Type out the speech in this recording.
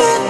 get